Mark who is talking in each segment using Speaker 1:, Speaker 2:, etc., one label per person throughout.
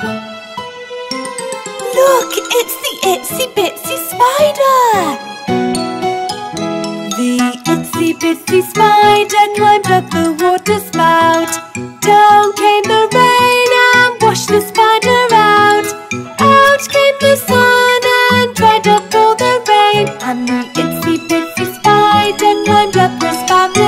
Speaker 1: Look, it's the Itsy Bitsy Spider! The Itsy Bitsy Spider climbed up the water spout. Down came the rain and washed the spider out. Out came the sun and dried up all the rain. And the Itsy Bitsy Spider climbed up the spout.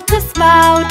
Speaker 2: about.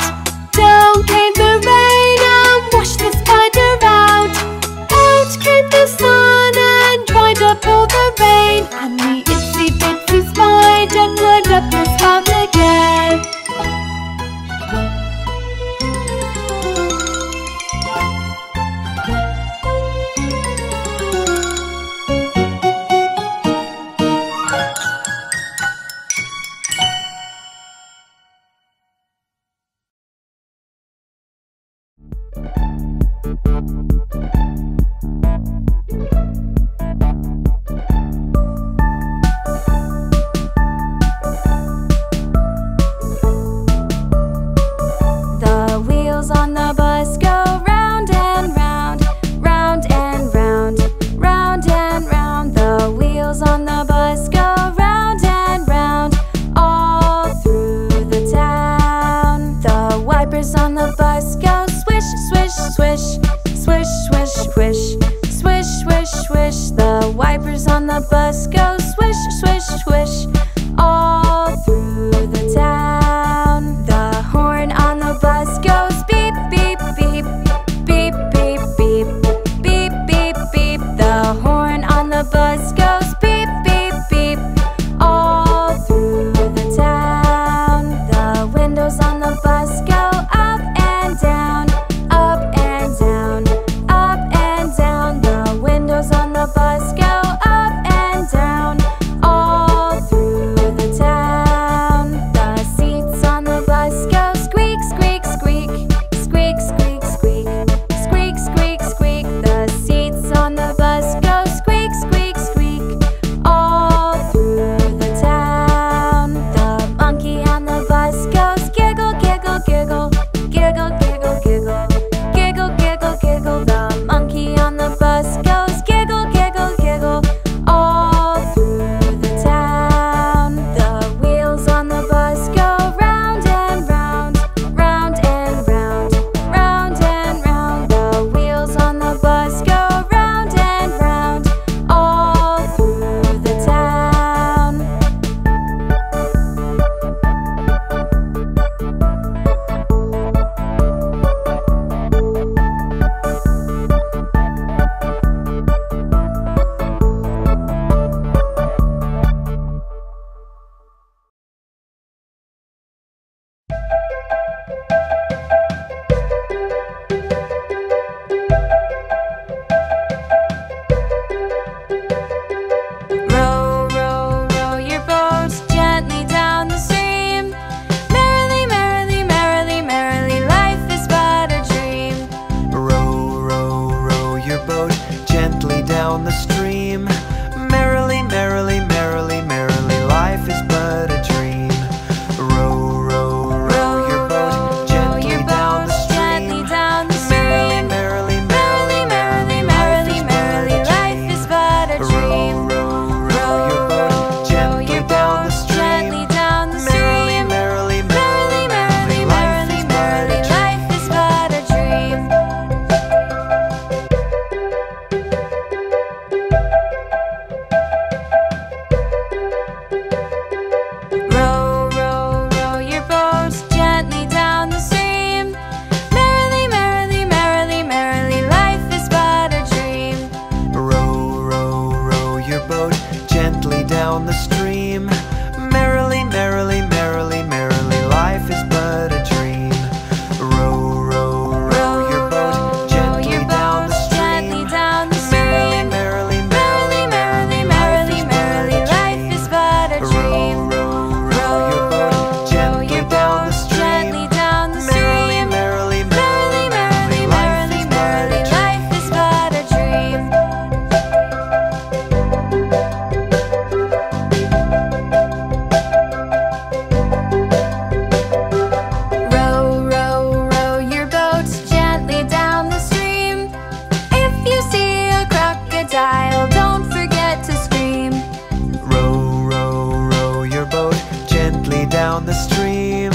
Speaker 2: on the stream.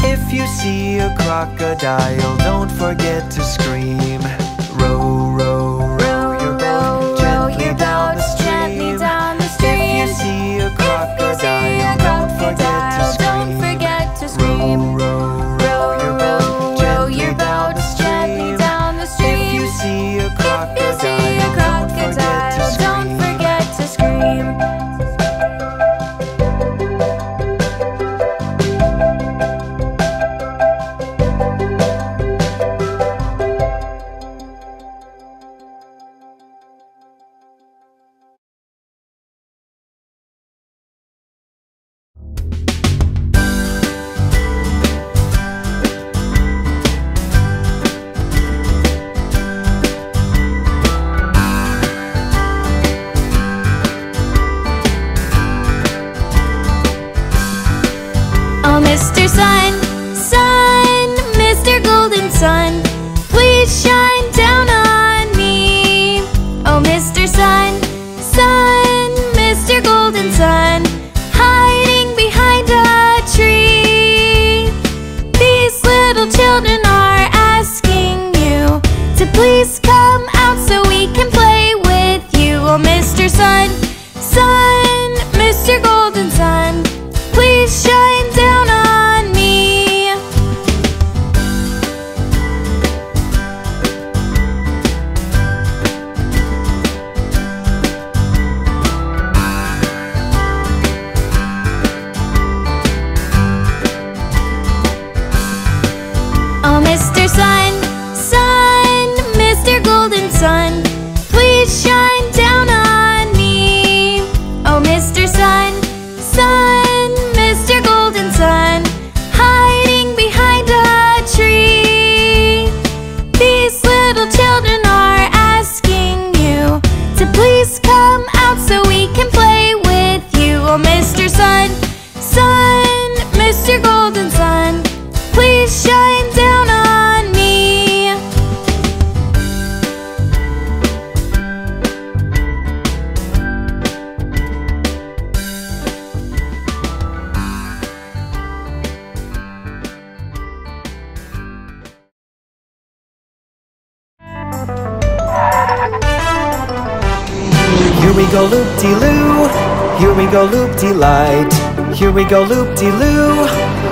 Speaker 3: If you see a crocodile, don't forget to scream. Go loop-de-loo, here we go loop-de-light, here we go loop-de-loo,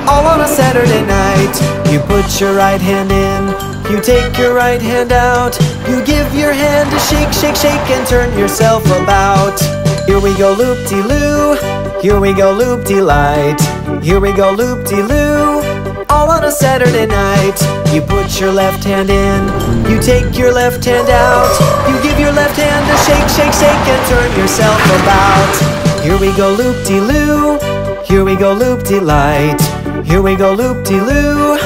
Speaker 3: all on a Saturday night. You put your right hand in, you take your right hand out, you give your hand a shake, shake, shake, and turn yourself about. Here we go loop-de-loo, here we go loop-de-light, here we go loop-de-loo, all on a Saturday night. You put your left hand in, you take your left hand out, you give your left hand a shake, shake, shake, and turn yourself about. Here we go loop-de-loo, here we go loop-de-light, here we go loop-de-loo,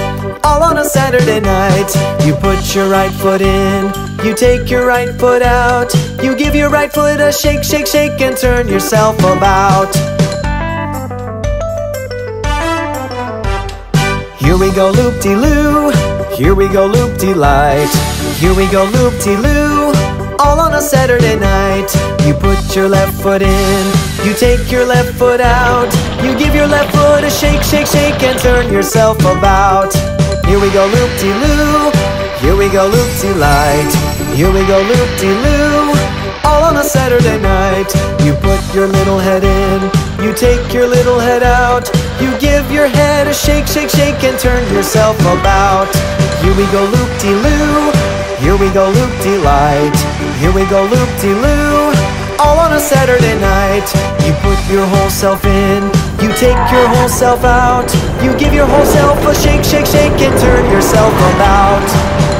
Speaker 3: all on a Saturday night. You put your right foot in, you take your right foot out, you give your right foot a shake, shake, shake, and turn yourself about. Here we go loop-de-loo, here we go loop-de-light, here we go loop-de-loo, all on a Saturday night. You put your left foot in, you take your left foot out, you give your left foot a shake, shake, shake, and turn yourself about. Here we go loop-de-loo, here we go loop-de-light, here we go loop-de-loo, all on a Saturday night. You put your little head in, you take your little head out, you give your head a shake, shake, shake, and turn yourself about. Here we go loop-de-loo, here we go loop-de-light, here we go loop-de-loo, all on a Saturday night. You put your whole self in, you take your whole self out, you give your whole self a shake, shake, shake, and turn yourself about.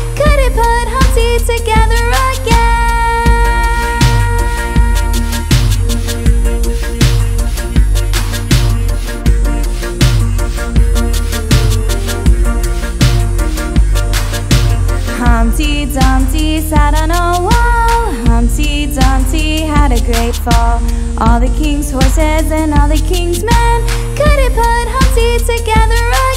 Speaker 2: couldn't put Humpty together again. Humpty Dumpty sat on a wall. Humpty Dumpty had a great fall. All the king's horses and all the king's men couldn't put Humpty together again.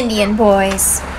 Speaker 4: Indian Boys.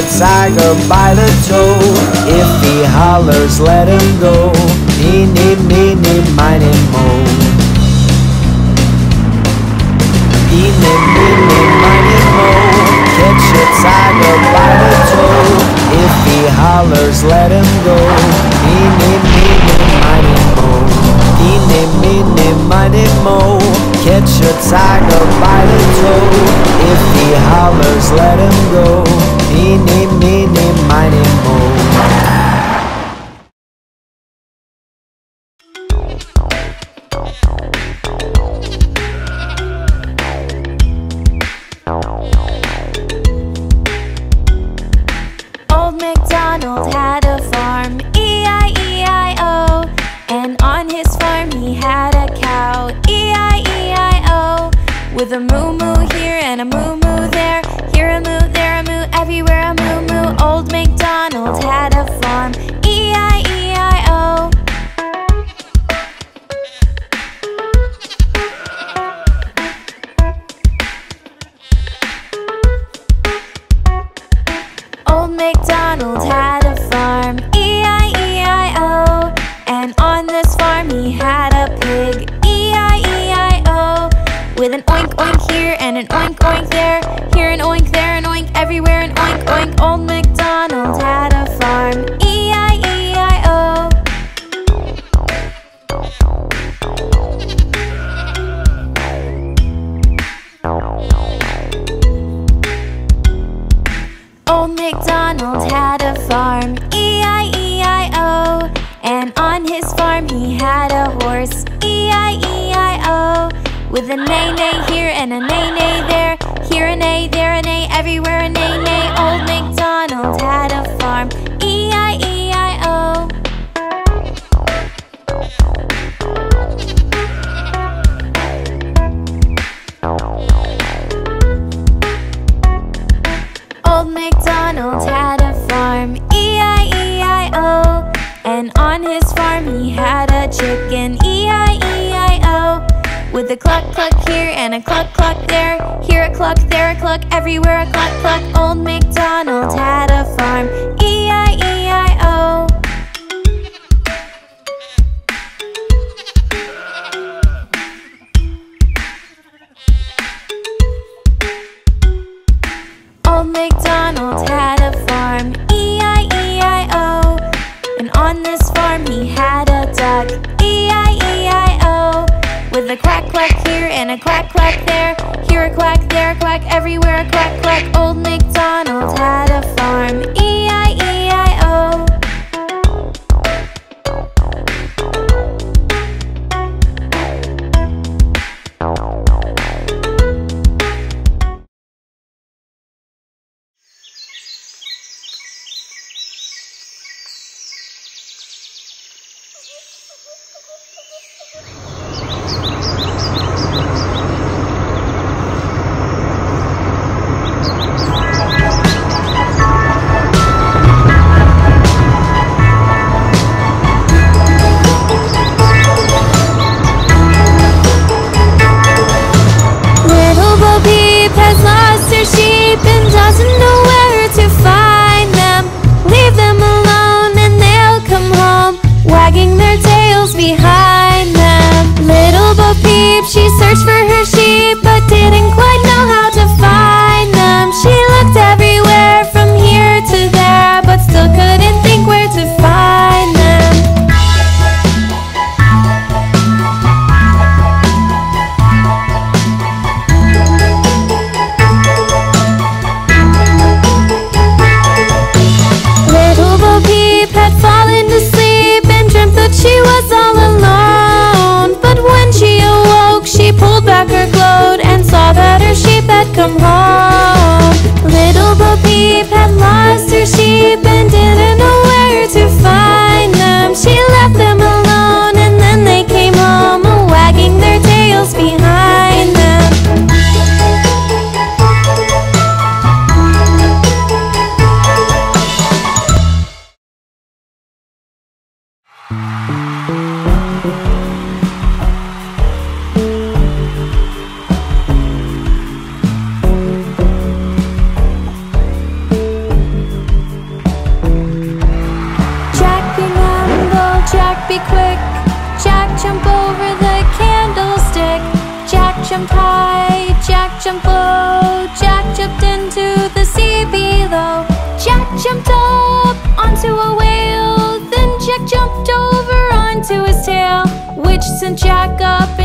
Speaker 3: the tiger by the toe. If he hollers, let him go. Meeny, meeny, miny, mo. Meeny, meeny, miny, mo. Catch a tiger by the toe. If he hollers, let him go. Meeny, meeny, miny, mo. Meeny, meeny, miny, mo. Catch a tiger by the toe. If he hollers, let him go. Eeny, meeny, miny,
Speaker 2: moe. look everywhere I cluck cluck Old MacDonald had a farm. Lost her she up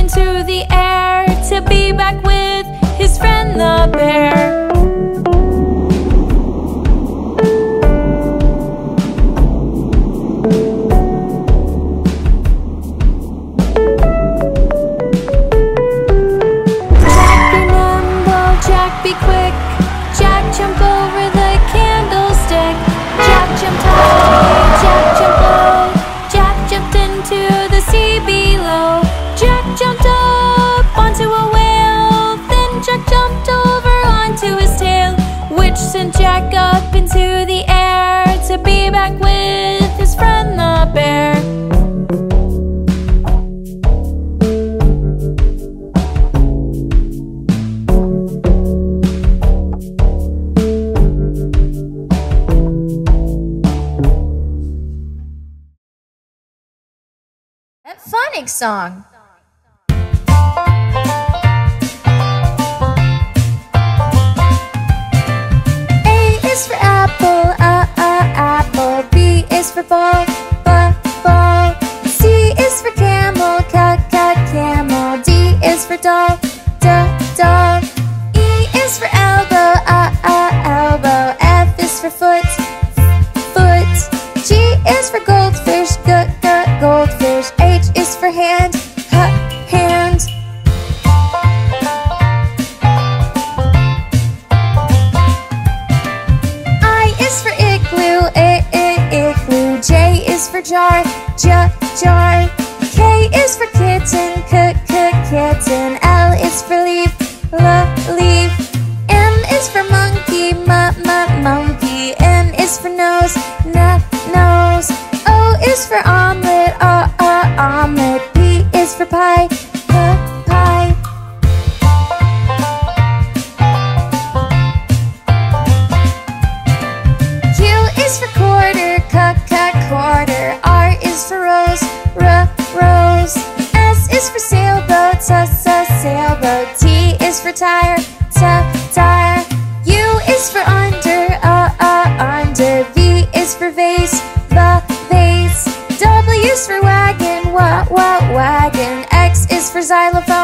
Speaker 4: song.
Speaker 2: A is for apple, a, a, apple. B is for ball. sailboat. T is for tire, t tire. U is for under, uh uh under. V is for vase, the vase. W is for wagon, wa wa wagon. X is for xylophone.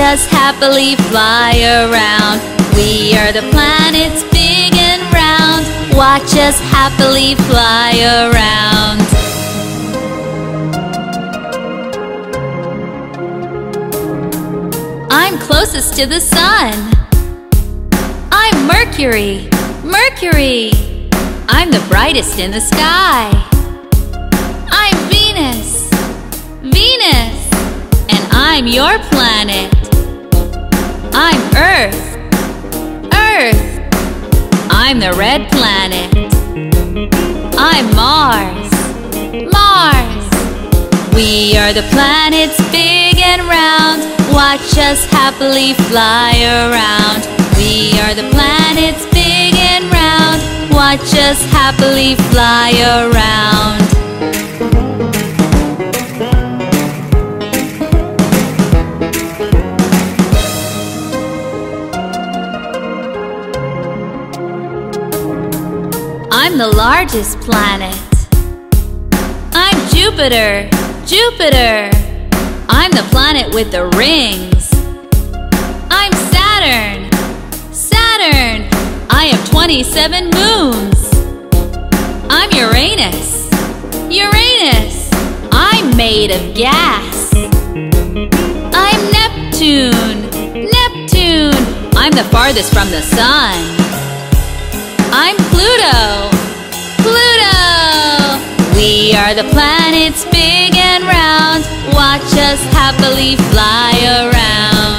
Speaker 5: just happily fly around. We are the planets big and round. Watch us happily fly around. I'm closest to the sun. I'm Mercury, Mercury. I'm the brightest in the sky. I'm Venus, Venus. And I'm your planet. I'm Earth. Earth. I'm the red planet. I'm Mars. Mars. We are the planets big and round. Watch us happily fly around. We are the planets big and round. Watch us happily fly around. I'm the largest planet. I'm Jupiter, Jupiter. I'm the planet with the rings. I'm Saturn, Saturn. I have 27 moons. I'm Uranus, Uranus. I'm made of gas. I'm Neptune, Neptune. I'm the farthest from the sun. I'm Pluto, Pluto. We are the planets big and round. Watch us happily fly around.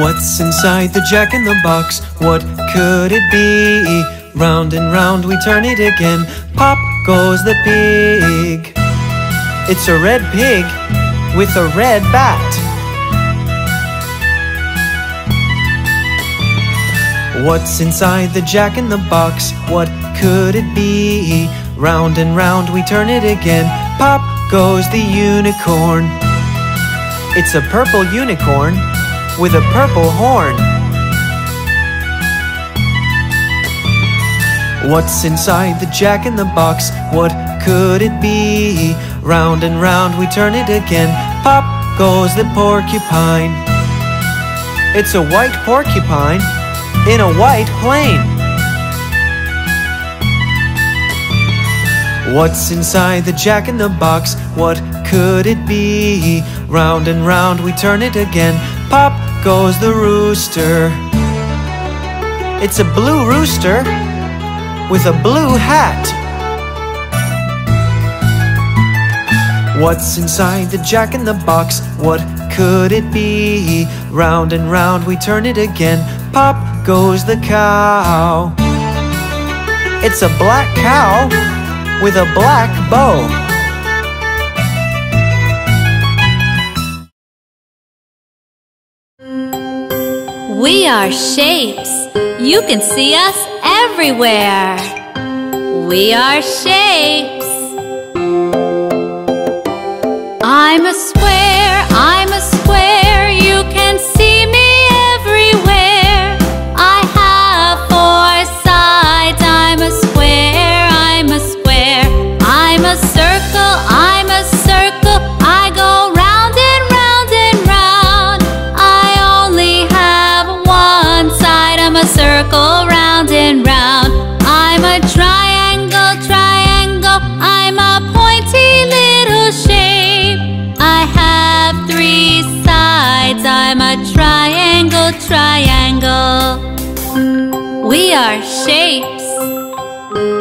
Speaker 3: What's inside the jack in the box? What could it be? Round and round we turn it again. Pop goes the pig. It's a red pig with a red bat. What's inside the jack in the box? What could it be? Round and round we turn it again. Pop goes the unicorn. It's a purple unicorn with a purple horn. What's inside the jack in the box? What could it be? Round and round we turn it again. Pop goes the porcupine. It's a white porcupine in a white plane. What's inside the jack in the box? What could it be? Round and round we turn it again. Pop goes the rooster. It's a blue rooster with a blue hat. What's inside the jack in the box? What could it be? Round and round we turn it again. Pop goes the cow. It's a black cow with a black bow.
Speaker 5: We are shapes. You can see us everywhere. We are shapes. I'm a square, Are shapes.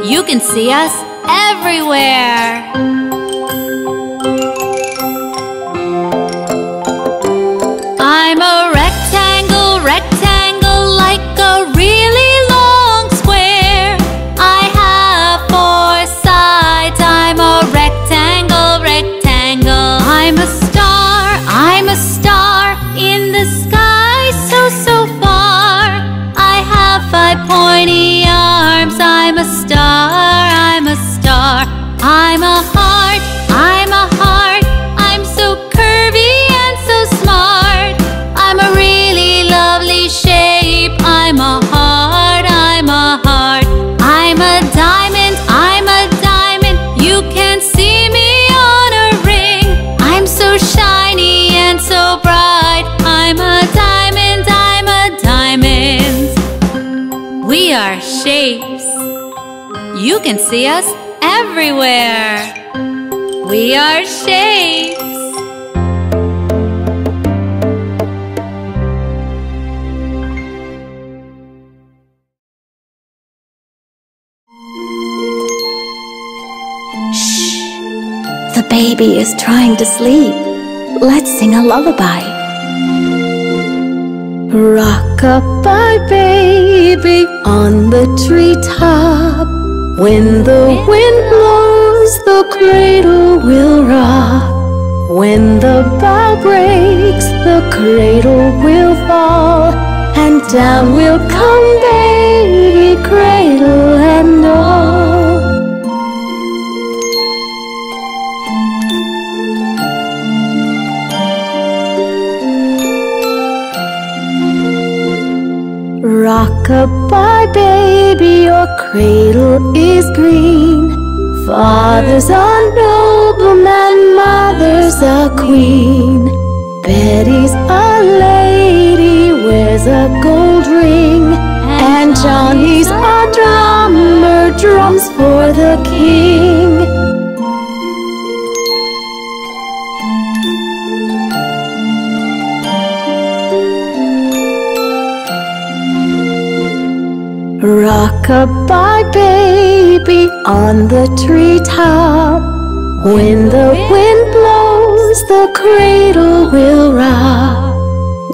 Speaker 5: You can see us everywhere. I'm a heart, I'm a heart. I'm so curvy and so smart. I'm a really lovely shape. I'm a heart, I'm a heart. I'm a diamond, I'm a diamond. You can see me on a ring. I'm so shiny and so bright. I'm a diamond, I'm a diamond. We are shapes. You can see us everywhere. We are shapes. Shh.
Speaker 6: The baby is trying to sleep. Let's sing a lullaby. Rock-a-bye baby on the treetop. When the wind blows, the cradle will rock. When the bough breaks, the cradle will fall, and down will come baby, cradle and all. Rock-a-bye baby, your cradle is green. Father's a nobleman, mother's a queen. Betty's a lady, wears a gold ring. And Johnny's a drummer, drums for the king. Rock-a-bye baby on the treetop. When the wind blows, the cradle will rock.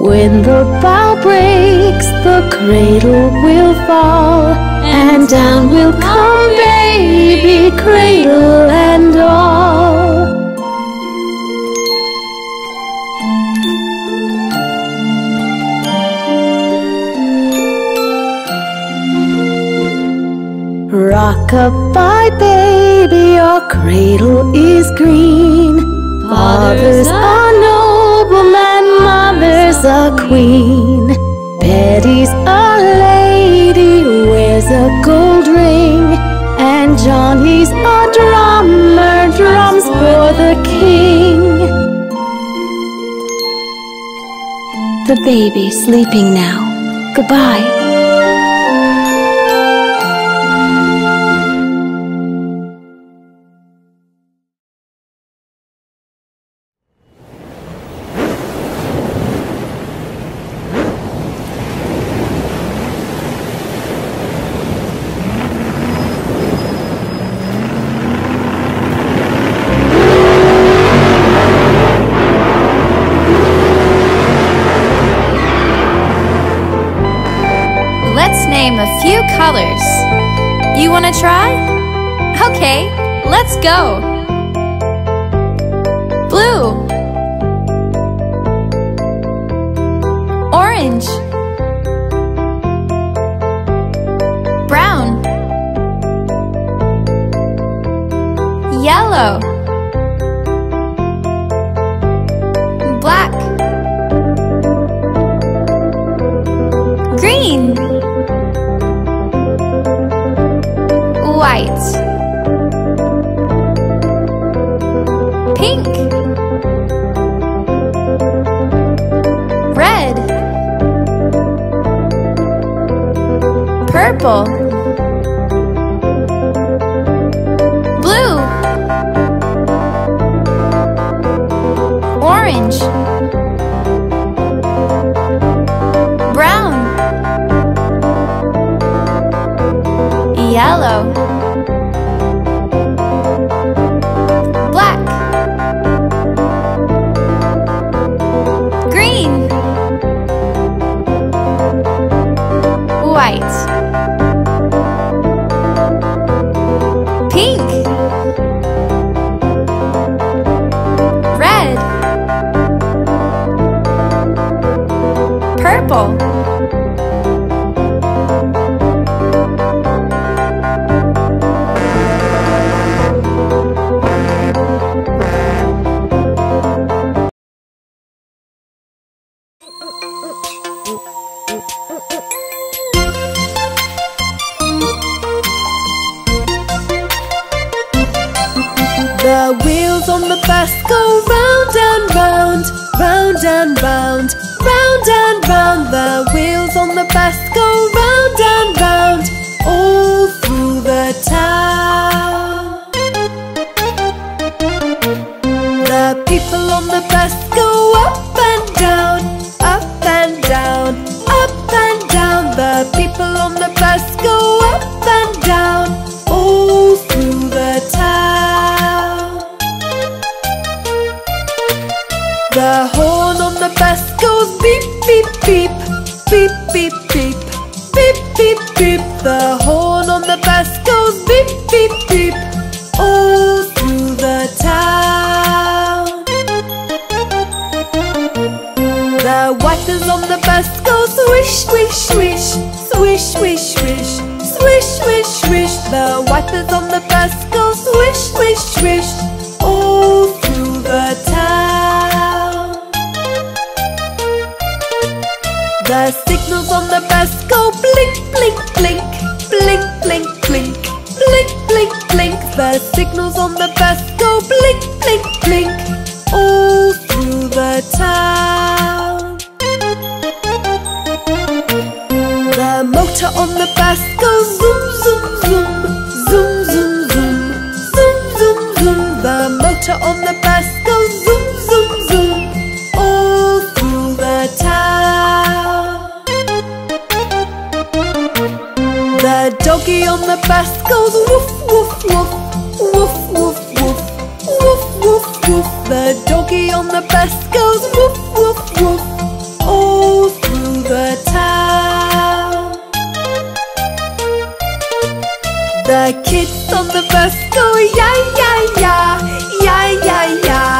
Speaker 6: When the bough breaks, the cradle will fall, and down will come baby, cradle and all. Rock-a-bye baby, your cradle is green. Father's a nobleman, mother's a queen. Betty's a lady, wears a gold ring. And Johnny's a drummer, drums for the king. The baby's sleeping now. Goodbye.
Speaker 2: Go. Orange. Brown. Yellow. Purple.
Speaker 1: doggy on the bus goes woof woof woof woof woof woof woof woof woof. The doggy on the bus goes woof woof woof all through the town. The kids on the bus go yeah yeah yeah yeah yeah yeah.